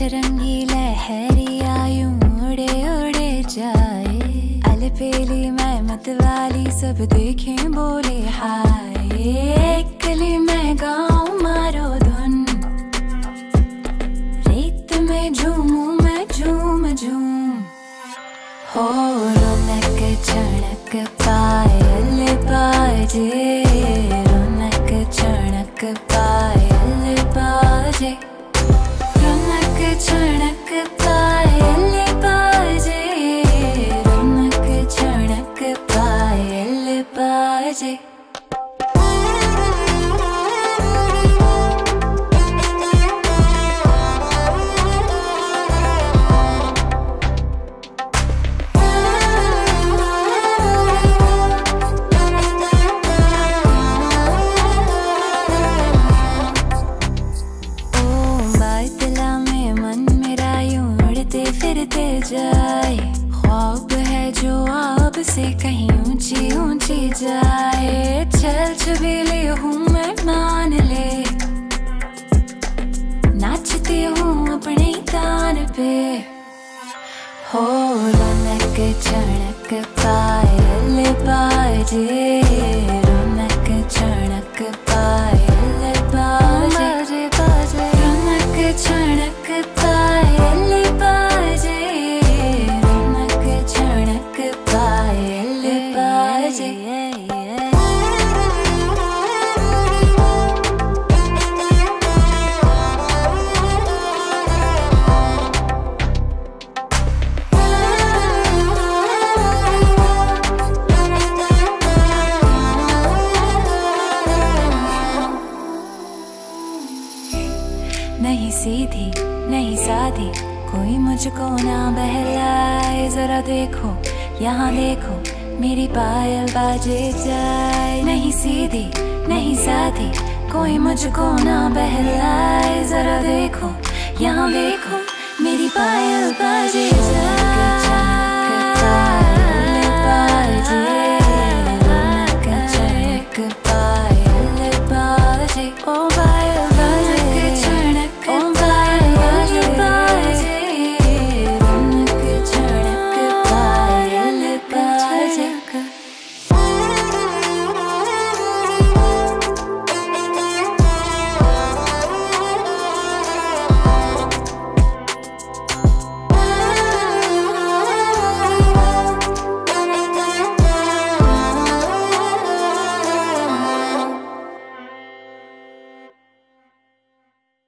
पंचरंगी लहरिया यूँ उड़े उड़े जाए। अलपेली मैं मत वाली सब देखे बोले हाय। कली मैं गाऊं मारो धुन। रेत में झूमू मैं झूम झूम। हो रौनक चणक पायल बाजे बाजे ओ में मन मेरा यूँ उड़ते फिरते जाए। ख्वाब है जो आप से कहीं ऊँची ऊँची जाए चल छबीली हूँ मैं मान ले। नाचती हूँ अपने तान पे। हो रौनक चणक पायल बाजे। रौनक चणक पायल बाजे बाजे। रौनक चणक पायल बाजे नहीं सीधी नहीं साधी कोई मुझको ना बहलाए जरा देखो यहाँ देखो। मेरी पायल बाजे जाए। नहीं सीधी, नहीं साधी, कोई मुझको ना बहलाए। जरा देखो, यहाँ देखो, मेरी पायल बाजे